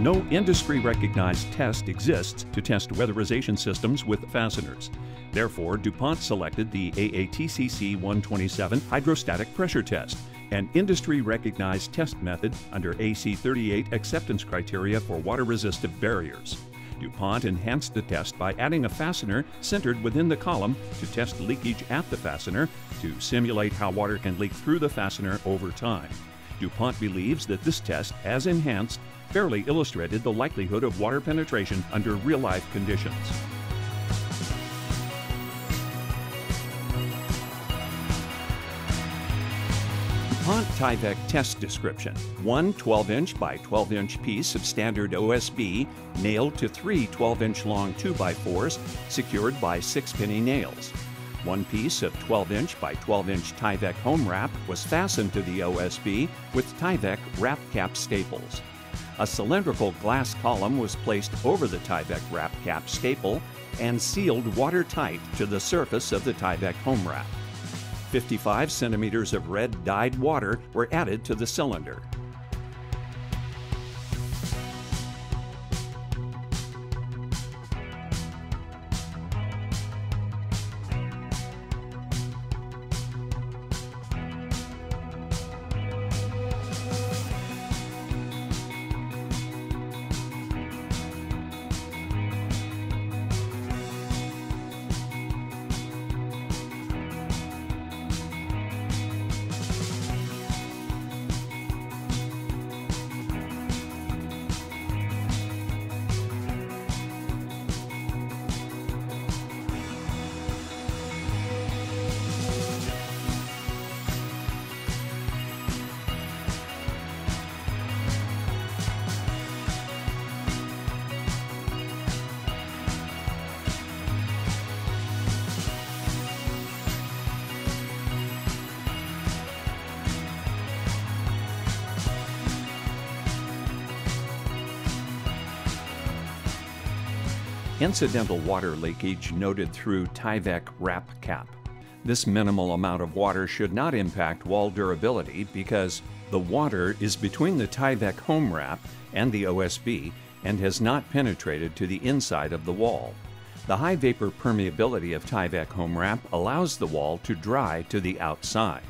No industry recognized test exists to test weatherization systems with fasteners. Therefore, DuPont selected the AATCC 127 hydrostatic pressure test, an industry recognized test method under AC 38 acceptance criteria for water resistive barriers. DuPont enhanced the test by adding a fastener centered within the column to test leakage at the fastener to simulate how water can leak through the fastener over time. DuPont believes that this test, as enhanced, fairly illustrated the likelihood of water penetration under real life conditions. DuPont Tyvek test description. One 12 inch by 12 inch piece of standard OSB nailed to three 12 inch long 2x4s secured by six penny nails. One piece of 12 inch by 12 inch Tyvek home wrap was fastened to the OSB with Tyvek wrap cap staples. A cylindrical glass column was placed over the Tyvek wrap cap staple and sealed watertight to the surface of the Tyvek home wrap. 55 centimeters of red dyed water were added to the cylinder. Incidental water leakage noted through Tyvek wrap cap. This minimal amount of water should not impact wall durability because the water is between the Tyvek home wrap and the OSB and has not penetrated to the inside of the wall. The high vapor permeability of Tyvek home wrap allows the wall to dry to the outside.